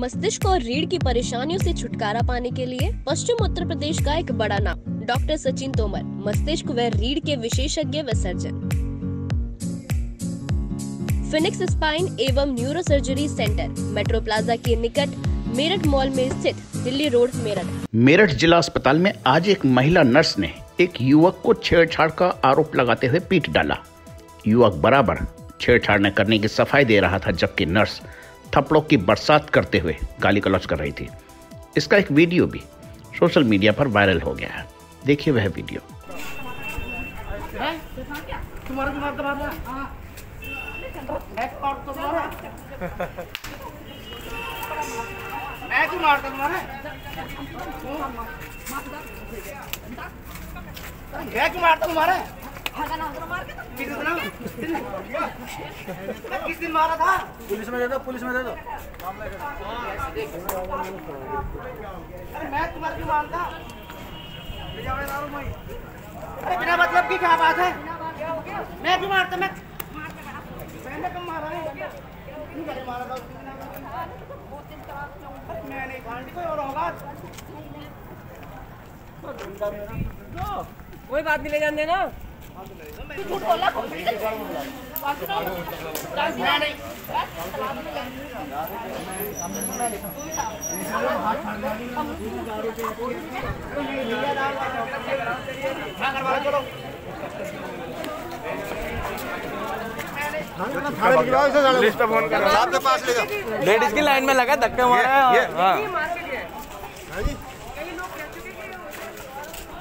मस्तिष्क और रीढ़ की परेशानियों से छुटकारा पाने के लिए पश्चिम उत्तर प्रदेश का एक बड़ा नाम, डॉक्टर सचिन तोमर, मस्तिष्क व रीढ़ के विशेषज्ञ व सर्जन। फिनिक्स स्पाइन एवं neuro surgery centre metro plaza के निकट, मेरठ मॉल में स्थित, दिल्ली रोड, मेरठ। मेरठ जिला अस्पताल में आज एक महिला नर्स ने एक युवक को छेड़छाड़ का आरोप लगाते हुए पीट डाला। युवक बराबर छेड़छाड़ न करने की सफ़ाई दे रहा था, जबकि नर्स थप्पड़ों की बरसात करते हुए गाली गलौज कर रही थी। इसका एक वीडियो भी सोशल मीडिया पर वायरल हो गया है। देखिए वह वीडियो। मारता तुम्हारे मारता तुम्हारे किस दिन मारा था? पुलिस में दे दो पुलिस में दे दो। अरे मैं तुम्हारे क्यों मानता अरे बिना मतलब की क्या बात है? मैं क्यों मारता? मैं मैंने कब मारा है? मारा था मैं नहीं जानती कोई और होगा? कोई बात नहीं ले जाने ना लेडीज़ की लाइन में लगा धक्के मारा है हाँ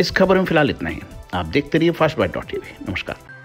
इस खबर में फ़िलहाल इतना ही। आप देखते रहिए फास्ट बाइट डॉट नमस्कार।